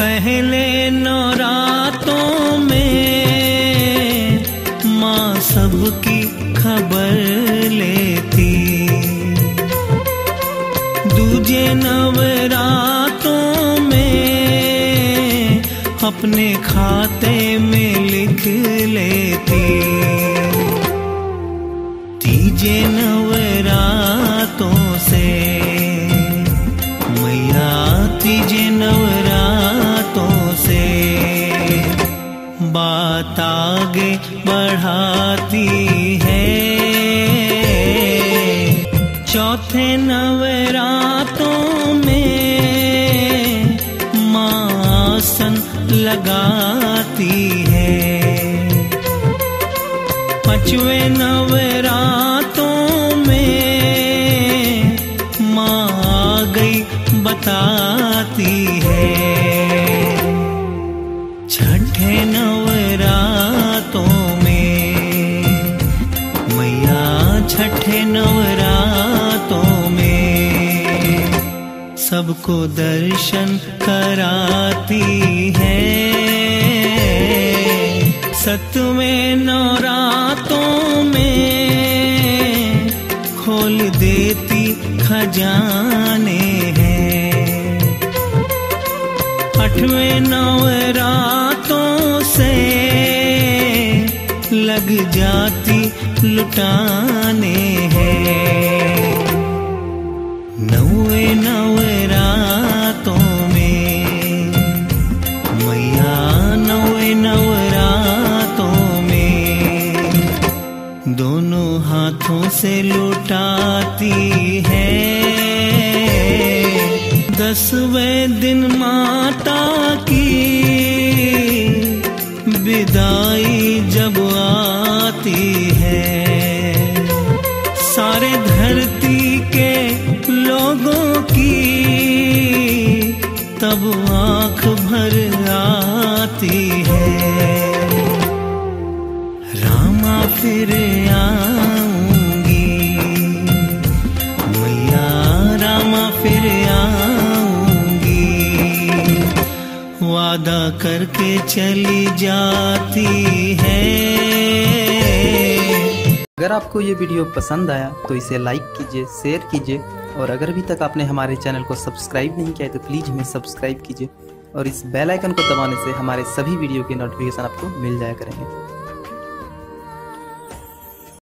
पहले नौरातों में माँ सबकी खबर लेती। दूजे नवरातों में अपने खाते में लिख लेती। तीजे नवरातों बात आगे बढ़ाती है। चौथे नवरातों में मासन लगाती है। पांचवे नवरातों छठे नवरातों में सबको दर्शन कराती है। सतवें नवरातों में खोल देती खजाने हैं। आठवें नवरातों से लग जाती लुटाने से लुटाती है। दसवें दिन माता की विदाई जब आती है। सारे धरती के लोगों की तब आँख भर आती है। रामा फिर आऊँगी फिर आऊँगी। वादा करके चली जाती है। अगर आपको ये वीडियो पसंद आया तो इसे लाइक कीजिए शेयर कीजिए, और अगर अभी तक आपने हमारे चैनल को सब्सक्राइब नहीं किया है तो प्लीज़ हमें सब्सक्राइब कीजिए, और इस बेल आइकन को दबाने से हमारे सभी वीडियो के नोटिफिकेशन आपको मिल जाया करेंगे।